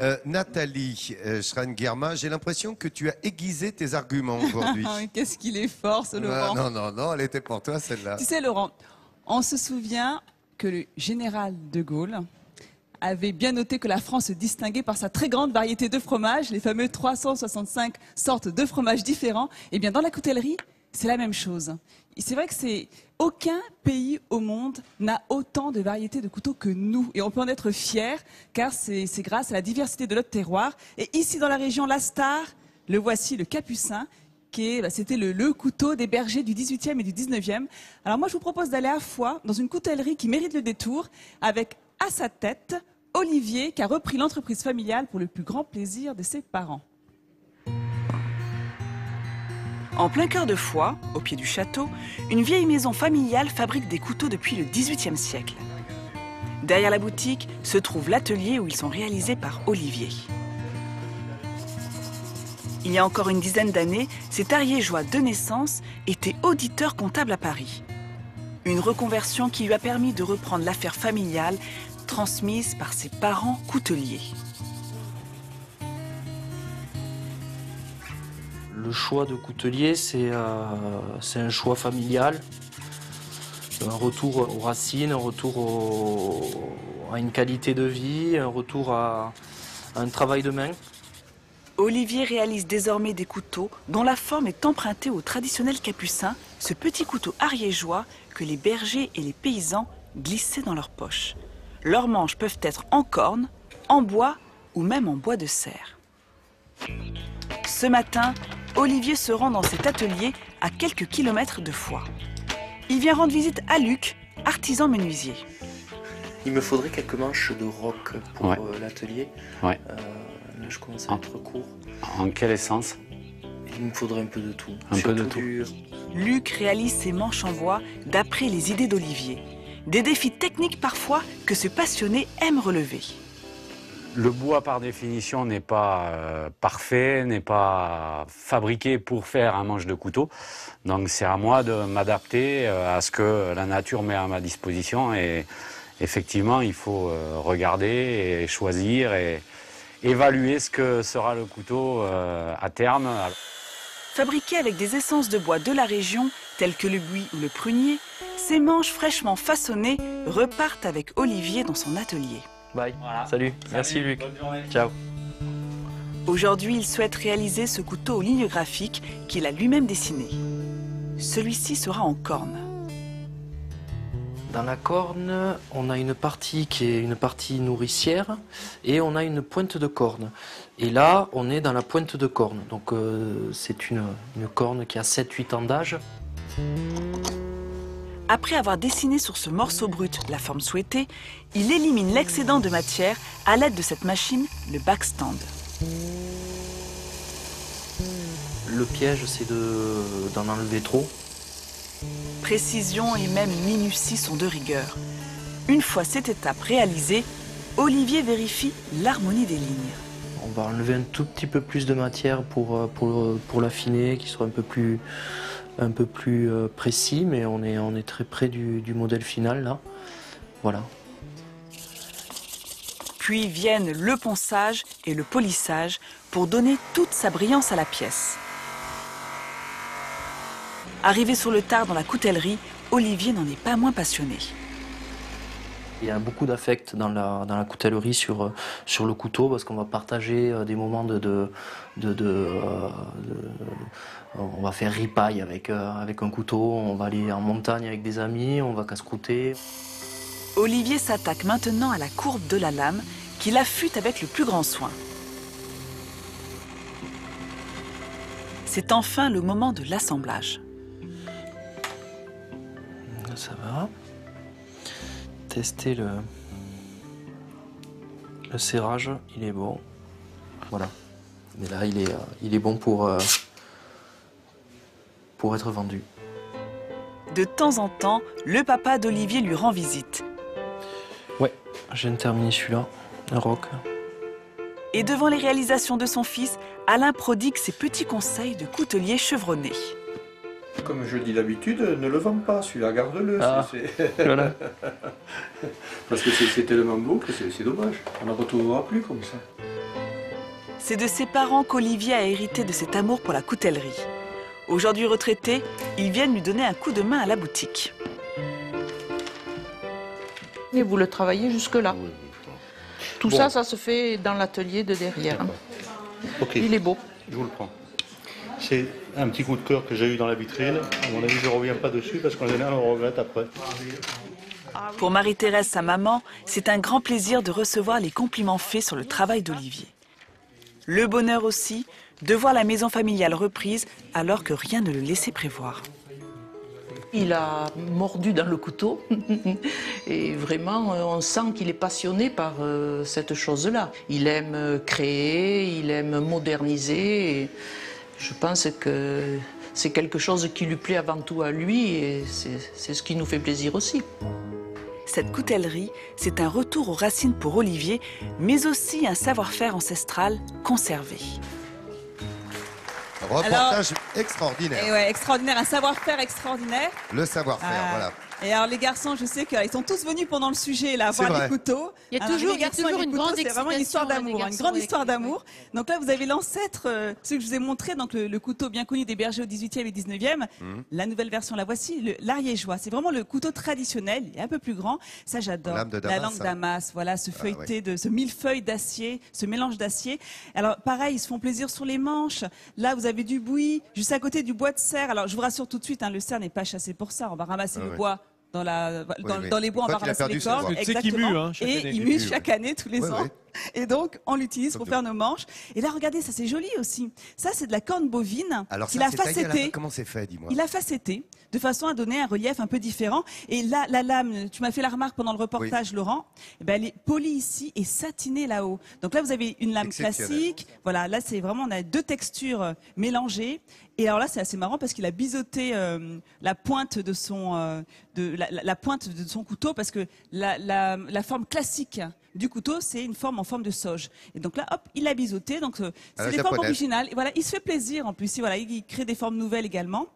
Euh, Nathalie euh, Schrein-Guerma, j'ai l'impression que tu as aiguisé tes arguments aujourd'hui. Ah, Qu'est-ce qu'il est fort, ce Laurent. non, non, non, elle était pour toi celle-là. Tu sais, Laurent, on se souvient que le général de Gaulle avait bien noté que la France se distinguait par sa très grande variété de fromages, les fameux 365 sortes de fromages différents. Et bien, dans la coutellerie, c'est la même chose. C'est vrai que aucun pays au monde n'a autant de variétés de couteaux que nous. Et on peut en être fier, car c'est grâce à la diversité de notre terroir. Et ici, dans la région La Star, le voici, le capucin, qui bah, c'était le, le couteau des bergers du 18e et du 19e. Alors moi, je vous propose d'aller à Foix, dans une coutellerie qui mérite le détour, avec à sa tête Olivier, qui a repris l'entreprise familiale pour le plus grand plaisir de ses parents. En plein cœur de Foix, au pied du château, une vieille maison familiale fabrique des couteaux depuis le 18e siècle. Derrière la boutique se trouve l'atelier où ils sont réalisés par Olivier. Il y a encore une dizaine d'années, cet ariégeois de naissance était auditeur comptable à Paris. Une reconversion qui lui a permis de reprendre l'affaire familiale transmise par ses parents couteliers. Le choix de coutelier, c'est euh, c'est un choix familial, un retour aux racines, un retour à une qualité de vie, un retour à, à un travail de main. Olivier réalise désormais des couteaux dont la forme est empruntée au traditionnel capucin, ce petit couteau ariégeois que les bergers et les paysans glissaient dans leurs poches. Leurs manches peuvent être en corne, en bois ou même en bois de serre. Ce matin, Olivier se rend dans cet atelier à quelques kilomètres de Foix. Il vient rendre visite à Luc, artisan menuisier. Il me faudrait quelques manches de roc pour Ouais. euh, l'atelier. Ouais. Euh, là, je commence à Ah. être court. En quel essence? Il me faudrait un peu de tout. Un peu de tout. du- Luc réalise ses manches en bois d'après les idées d'Olivier. Des défis techniques parfois que ce passionné aime relever. Le bois, par définition, n'est pas euh, parfait, n'est pas fabriqué pour faire un manche de couteau. Donc, c'est à moi de m'adapter euh, à ce que la nature met à ma disposition. Et effectivement, il faut euh, regarder et choisir et évaluer ce que sera le couteau à terme. Fabriqués avec des essences de bois de la région, telles que le buis ou le prunier, ces manches fraîchement façonnées repartent avec Olivier dans son atelier. Bye. Salut. Merci Luc. Ciao. Aujourd'hui, il souhaite réaliser ce couteau aux lignes graphiques qu'il a lui-même dessiné. Celui-ci sera en corne. Dans la corne, on a une partie qui est une partie nourricière et on a une pointe de corne. Et là, on est dans la pointe de corne. Donc euh, c'est une, une corne qui a 7-8 ans d'âge. Après avoir dessiné sur ce morceau brut la forme souhaitée, il élimine l'excédent de matière à l'aide de cette machine, le backstand. Le piège, c'est de- d'en enlever trop. Précision et même minutie sont de rigueur. Une fois cette étape réalisée, Olivier vérifie l'harmonie des lignes. On va enlever un tout petit peu plus de matière pour, euh, pour, pour l'affiner, qu'il soit un peu plus, un peu plus euh, précis, mais on est, on est très près du, du modèle final là. Voilà. Puis viennent le ponçage et le polissage pour donner toute sa brillance à la pièce. Arrivé sur le tard dans la coutellerie, Olivier n'en est pas moins passionné. Il y a beaucoup d'affect dans la, dans la coutellerie sur, euh, sur le couteau parce qu'on va partager euh, des moments de. de, de- de, euh, de- on va faire ripaille avec, euh, avec un couteau, on va aller en montagne avec des amis, on va casse-croûter. Olivier s'attaque maintenant à la courbe de la lame qu'il affûte avec le plus grand soin. C'est enfin le moment de l'assemblage. Ça va. Tester le, le serrage, il est bon. Voilà. Mais là, il est, euh, il est bon pour, euh, pour être vendu. De temps en temps, le papa d'Olivier lui rend visite. Ouais, je viens de terminer celui-là, un roc. Et devant les réalisations de son fils, Alain prodigue ses petits conseils de coutelier chevronné. Comme je dis d'habitude, ne le vends pas, celui-là, garde-le. Ah. Voilà. Parce que c'est tellement beau que c'est dommage. On n'en retrouvera plus comme ça. C'est de ses parents qu'Olivier a hérité de cet amour pour la coutellerie. Aujourd'hui retraité, ils viennent lui donner un coup de main à la boutique. Et vous le travaillez jusque-là. Oui, oui, bon. Tout Bon. ça, ça se fait dans l'atelier de derrière. hein. Il est beau. je vous le prends. C'est un petit coup de cœur que j'ai eu dans la vitrine. À mon avis, je ne reviens pas dessus parce qu'en général, on regrette après. Pour Marie-Thérèse, sa maman, c'est un grand plaisir de recevoir les compliments faits sur le travail d'Olivier. Le bonheur aussi de voir la maison familiale reprise alors que rien ne le laissait prévoir. Il a mordu dans le couteau et vraiment euh, on sent qu'il est passionné par euh, cette chose-là. Il aime créer, il aime moderniser et je pense que c'est quelque chose qui lui plaît avant tout à lui et c'est ce qui nous fait plaisir aussi. Cette coutellerie, c'est un retour aux racines pour Olivier, mais aussi un savoir-faire ancestral conservé. Reportage extraordinaire. Et ouais, extraordinaire, un savoir-faire extraordinaire. Le savoir-faire, Ah. voilà. Et alors les garçons, je sais qu'ils sont tous venus pendant le sujet là voir vrai. les couteaux. Il y a Alors, toujours- les il y a toujours une couteaux, grande C'est vraiment une histoire d'amour, une grande histoire d'amour. Donc là, vous avez l'ancêtre, euh, celui que je vous ai montré, donc le, le couteau bien connu des bergers au 18e et 19e. Mhm. La nouvelle version, la voici, l'ariégeois. C'est vraiment le couteau traditionnel, il est un peu plus grand. Ça, j'adore. Lame de La Damas, langue hein. Damas, voilà, ce feuilleté de ce millefeuille d'acier, ce mélange d'acier. Alors pareil, ils se font plaisir sur les manches. Là, vous avez du bouilli, juste à côté du bois de serre. Alors je vous rassure tout de suite, hein, le cerf n'est pas chassé pour ça. On va ramasser Ah le ouais. bois. Dans, la, dans, oui. dans les bois, les ses cordes. doigts. Tu sais qu'il Exactement. mue, hein, chaque et année. il Il mue chaque année, tous les Ouais, ans. Et donc, on l'utilise pour faire nos manches. Et là, regardez, ça c'est joli aussi. Ça, c'est de la corne bovine Alors ça, a c'est taillé à la facetté. Comment c'est fait, dis-moi Il a facetté de façon à donner un relief un peu différent. Et là, la lame, tu m'as fait la remarque pendant le reportage, Laurent, eh ben, elle est polie ici et satinée là-haut. Donc là, vous avez une lame classique. Voilà, là, c'est vraiment, on a deux textures euh, mélangées. Et alors là, c'est assez marrant parce qu'il a biseauté euh, la pointe de son, euh, de, la, la- la pointe de son couteau parce que la, la- la forme classique du couteau, c'est une forme en forme de soge. Et donc là, hop, il a biseauté. Donc euh, la c'est des formes originales. Et voilà, il se fait plaisir en plus. Et voilà, il crée des formes nouvelles également.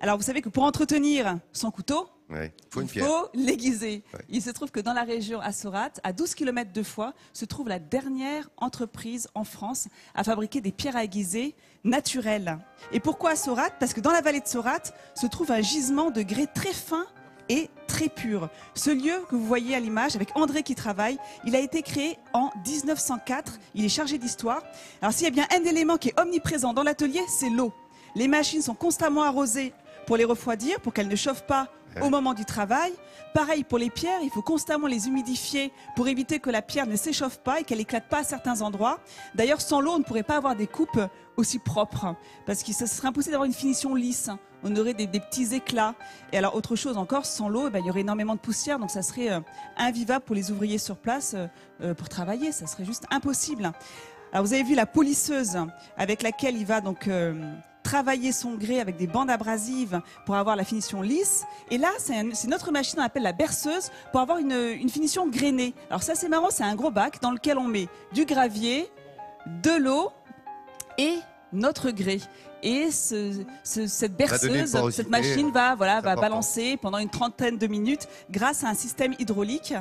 Alors vous savez que pour entretenir son couteau, Ouais, faut une il faut l'aiguiser. Ouais. Il se trouve que dans la région à Sorat, à 12 km de Foix, se trouve la dernière entreprise en France à fabriquer des pierres à aiguiser naturelles. Et pourquoi à Sorat? Parce que dans la vallée de Sorat se trouve un gisement de grès très fin et très pur. Ce lieu que vous voyez à l'image, avec André qui travaille, il a été créé en 1904. Il est chargé d'histoire. Alors s'il y a bien un élément qui est omniprésent dans l'atelier, c'est l'eau. Les machines sont constamment arrosées pour les refroidir, pour qu'elles ne chauffent pas au moment du travail. Pareil pour les pierres, il faut constamment les humidifier pour éviter que la pierre ne s'échauffe pas et qu'elle éclate pas à certains endroits. D'ailleurs, sans l'eau, on ne pourrait pas avoir des coupes aussi propres parce que ce serait impossible d'avoir une finition lisse. On aurait des, petits éclats. Et alors, autre chose encore, sans l'eau, eh ben, il y aurait énormément de poussière, donc ça serait euh, invivable pour les ouvriers sur place euh, euh, pour travailler. Ça serait juste impossible. Alors, vous avez vu la polisseuse avec laquelle il va donc travailler son grès avec des bandes abrasives pour avoir la finition lisse. Et là, c'est notre machine, on appelle la berceuse, pour avoir une, finition grainée. Alors ça, c'est marrant, c'est un gros bac dans lequel on met du gravier, de l'eau notre grès. Et ce- ce- cette berceuse, cette machine va, voilà, va balancer pendant une trentaine de minutes grâce à un système hydraulique.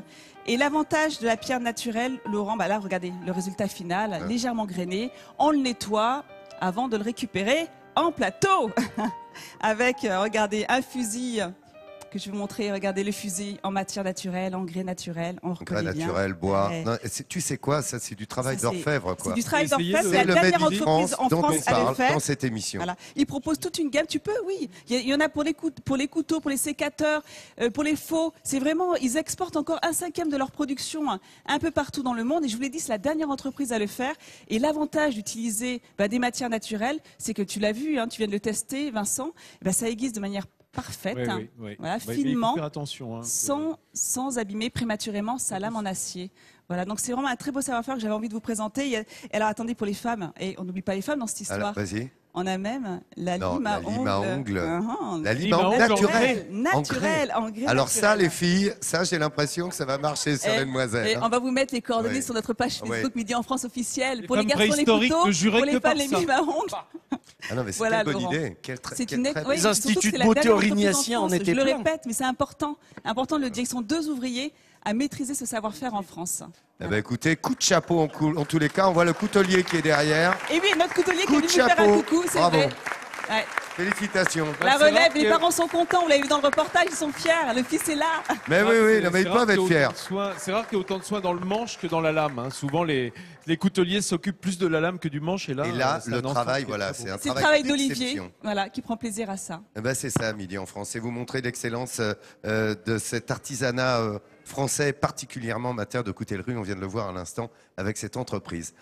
Et l'avantage de la pierre naturelle, Laurent, bah là, regardez le résultat final, Ouais. légèrement grainé. On le nettoie avant de le récupérer en plateau. Avec, euh, regardez, un fusil que je vais vous montrer. Regardez le fusil en matière naturelle, en grès naturel. Reconnaît bien. naturel, bois. Ouais. Non, c'est- tu sais quoi Ça, c'est du travail d'orfèvre, C'est du travail d'orfèvre. C'est la le dernière entreprise France en dont France on à le parle faire. dans cette émission. Voilà. Il propose toute une gamme. Tu peux, oui. Il y, en a pour les, cou- pour les couteaux, pour les sécateurs, euh, pour les faux. C'est vraiment, ils exportent encore un cinquième de leur production hein, un peu partout dans le monde. Et je vous l'ai dit, c'est la dernière entreprise à le faire. Et l'avantage d'utiliser bah, des matières naturelles, c'est que tu l'as vu, hein, tu viens de le tester, Vincent. ben, ça aiguise de manière parfaite, hein, ouais. Voilà, faut finement, faire attention. hein. sans, sans abîmer prématurément sa lame en acier. Voilà, donc c'est vraiment un très beau savoir-faire que j'avais envie de vous présenter. Alors attendez pour les femmes, et on n'oublie pas les femmes dans cette Alors, histoire. vas-y. On a même la Non, lime à la lime à ongles. ongles. La lime Lime à en ongles en naturel. Naturel, en grès Alors ça, les filles, ça, j'ai l'impression que ça va marcher sur Et- les demoiselles. Et hein. on va vous mettre les coordonnées sur notre page. Facebook Midi en France officielle. Les pour les garçons, les juraient Pour les femmes, les mimes à ongles. Ah non, mais c'est Voilà, une bonne Laurent. idée. Quelle C'est une très oui, Les instituts c'est de beauté entreprise en était Je le répète, mais c'est important. Important de le dire. Ils sont deux ouvriers à maîtriser ce savoir-faire en France. Eh ben, écoutez, coup de chapeau en, cou- en tous les cas. On voit le coutelier qui est derrière. Et oui, notre coutelier qui Coup est de venu nous faire un chapeau. coucou, c'est Bravo. vrai. Ouais. Félicitations. La c'est relève, les que- parents sont contents, vous l'avez vu dans le reportage, ils sont fiers, le fils est là. Mais oui, oui, c'est- non, mais c'est ils peuvent être fiers. C'est rare qu'il y ait autant de soins dans le manche que dans la lame. hein. Souvent, les, les couteliers s'occupent plus de la lame que du manche. Et là, Et là, euh, c'est le travail, qui est voilà, c'est un C'est le travail travail d'Olivier, voilà, qui prend plaisir à ça. Eh ben, c'est ça, Midi en France. Et vous montrez l'excellence euh, euh, de cet artisanat euh, français, particulièrement en matière de coutellerie. On vient de le voir à l'instant avec cette entreprise.